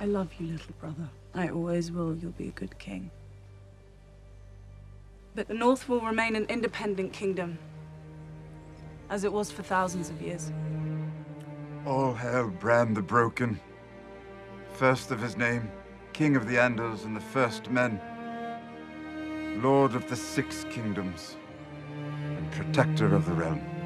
I love you, little brother. I always will. You'll be a good king. But the North will remain an independent kingdom, as it was for thousands of years. All hail Bran the Broken. First of his name, King of the Andals and the First Men. Lord of the Six Kingdoms, and Protector of the Realm.